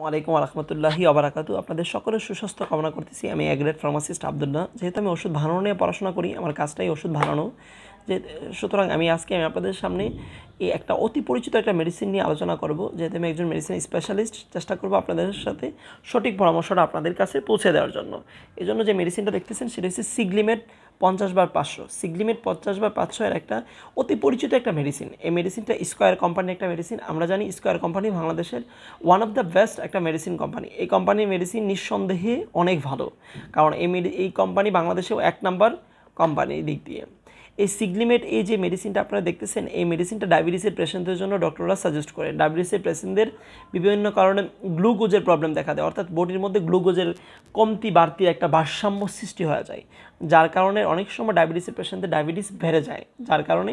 ওয়ালাইকুম রহমতুল্লাহি আবরাকাতু আপনাদের সকলের সুস্বাস্থ্য কামনা করতেছি। আমি অ্যাগ্রেড ফার্মাসিস্ট আবদুল্লাহ। যেহেতু আমি ওষুধ বানানো নিয়ে পড়াশোনা করি, আমার কাজটাই ওষুধ বানানো যে, সুতরাং আমি আজকে আমি আপনাদের সামনে এই একটা অতি পরিচিত একটা মেডিসিন নিয়ে আলোচনা করব। যেহেতু আমি একজন মেডিসিন স্পেশালিস্ট চেষ্টা করব আপনাদের সাথে সঠিক পরামর্শটা আপনাদের কাছে পৌঁছে দেওয়ার জন্য। এই জন্য যে মেডিসিনটা দেখতেছেন, সেটা হচ্ছে সিগলিমেট পঞ্চাশ বার পাঁচশো। সিগলিমেট পঞ্চাশ বার পাঁচশো এর একটা অতি পরিচিত একটা মেডিসিন এই মেডিসিনটা স্কোয়ার কোম্পানির একটা মেডিসিন আমরা জানি স্কোয়ার কোম্পানি বাংলাদেশের ওয়ান অফ দ্য বেস্ট একটা মেডিসিন কোম্পানি এই কোম্পানির মেডিসিন নিঃসন্দেহে অনেক ভালো। কারণ এই এই কোম্পানি বাংলাদেশেও এক নাম্বার কোম্পানির দিক দিয়ে। এই সিগলিমেট এই যে মেডিসিনটা আপনারা দেখতেছেন, এই মেডিসিনটা ডায়াবেটিসের পেশেন্টদের জন্য ডক্টররা সাজেস্ট করে ডায়াবেটিসের পেশেন্টদের বিভিন্ন কারণে গ্লুকোজের প্রবলেম দেখা দেয়। অর্থাৎ বডির মধ্যে গ্লুকোজের কমতি, বাড়তি একটা ভারসাম্য সৃষ্টি হয়ে যায়। যার কারণে অনেক সময় ডায়াবেটিসের পেশেন্টদের ডায়াবেটিস বেড়ে যায়। যার কারণে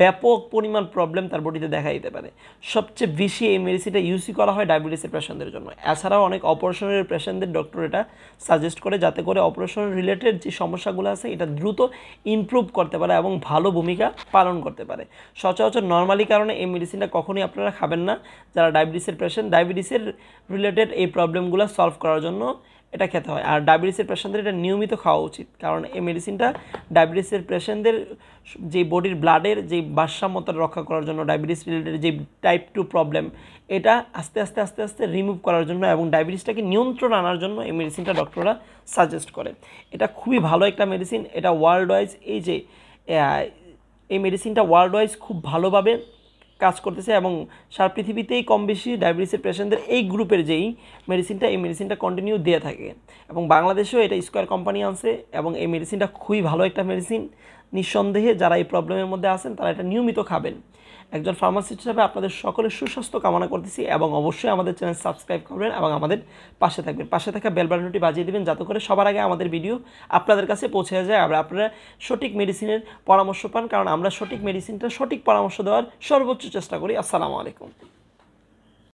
ব্যাপক পরিমাণ প্রবলেম তার বডিতে দেখা দিতে পারে। সবচেয়ে বেশি এই মেডিসিনটা ইউসই করা হয় ডায়াবেটিসের পেশেন্টদের জন্য। এছাড়াও অনেক অপারেশনের পেশেন্টদের ডক্টর এটা সাজেস্ট করে, যাতে করে অপারেশন রিলেটেড যে সমস্যাগুলো আছে, এটা দ্রুত ইমপ্রুভ করতে পারে এবং ভালো ভূমিকা পালন করতে পারে। সচরাচর নর্মালি কারণে এই মেডিসিনটা কখনোই আপনারা খাবেন না। যারা ডায়াবেটিসের পেশেন্ট ডায়াবেটিসের রিলেটেড এই প্রবলেমগুলো সলভ করার জন্য এটা খেতে হয়। আর ডায়াবেটিসের পেশেন্টদের এটা নিয়মিত খাওয়া উচিত। কারণ এই মেডিসিনটা ডায়াবেটিসের পেশেন্টদের যে বডির ব্লাডের যে ভারসাম্যতা রক্ষা করার জন্য ডায়াবেটিস রিলেটেড যে টাইপ টু প্রবলেম এটা আস্তে আস্তে আস্তে আস্তে রিমুভ করার জন্য এবং ডায়াবেটিসটাকে নিয়ন্ত্রণ আনার জন্য এই মেডিসিনটা ডক্টররা সাজেস্ট করে। এটা খুবই ভালো একটা মেডিসিন এটা ওয়ার্ল্ড ওয়াইজ এই যে এই মেডিসিনটা ওয়ার্ল্ড ওয়াইজ খুব ভালোভাবে কাজ করতেছে এবং সারা পৃথিবীতেই কম বেশি ডায়াবেটিসের পেশেন্টদের এই গ্রুপের যেই মেডিসিনটা এই মেডিসিনটা কন্টিনিউ দিয়ে থাকে। এবং বাংলাদেশেও এটা স্কোয়ার কোম্পানি আনছে এবং এই মেডিসিনটা খুবই ভালো একটা মেডিসিন নিঃসন্দেহে যারা এই প্রবলেমের মধ্যে আছেন, তারা এটা নিয়মিত খাবেন। একজন ফার্মাসিস্ট হিসাবে আপনাদের সকলের সুস্বাস্থ্য কামনা করতেছি এবং অবশ্যই আমাদের চ্যানেল সাবস্ক্রাইব করবেন এবং আমাদের পাশে থাকবেন। পাশে থাকা বেল বাটনটি বাজিয়ে দেবেন যাতে করে সবার আগে আমাদের ভিডিও আপনাদের কাছে পৌঁছে যায়। আর আপনারা সঠিক মেডিসিনের পরামর্শ পান, কারণ আমরা সঠিক মেডিসিনটা সঠিক পরামর্শ দেওয়ার সর্বোচ্চ চেষ্টা করি। আসসালামু আলাইকুম।